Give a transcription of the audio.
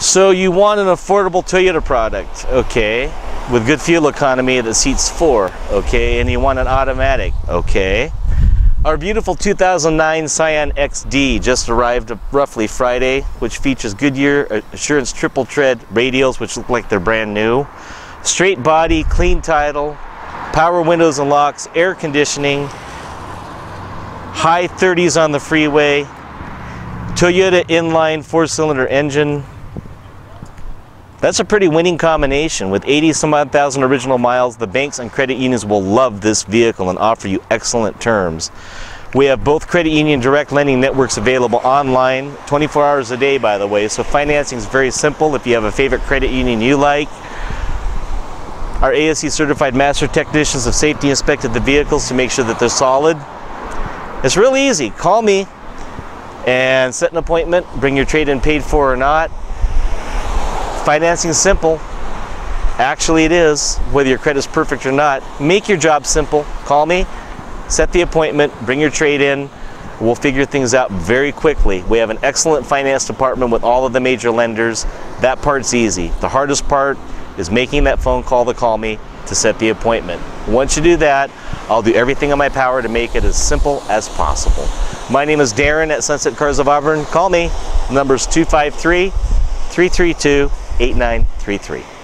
So you want an affordable Toyota product, okay, with good fuel economy that seats four, okay, and you want an automatic, okay. Our beautiful 2009 Scion XD just arrived roughly Friday, which features Goodyear Assurance TripleTred radials, which look like they're brand new. Straight body, clean title, power windows and locks, air conditioning, high 30s on the freeway, Toyota inline four-cylinder engine. That's a pretty winning combination. With 80 some odd thousand original miles, the banks and credit unions will love this vehicle and offer you excellent terms. We have both credit union direct lending networks available online 24 hours a day, by the way. So financing is very simple if you have a favorite credit union you like. Our ASE certified master technicians have safety inspected the vehicles to make sure that they're solid. It's really easy. Call me and set an appointment, bring your trade-in paid for or not. Financing is simple. Actually it is, whether your credit's perfect or not. Make your job simple. Call me, set the appointment, bring your trade in. We'll figure things out very quickly. We have an excellent finance department with all of the major lenders. That part's easy. The hardest part is making that phone call to call me to set the appointment. Once you do that, I'll do everything in my power to make it as simple as possible. My name is Darin at Sunset Cars of Auburn. Call me. The number is 253 332 8933.